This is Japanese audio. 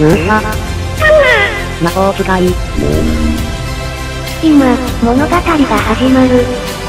うわ。魔法使い。今、物語が始まる。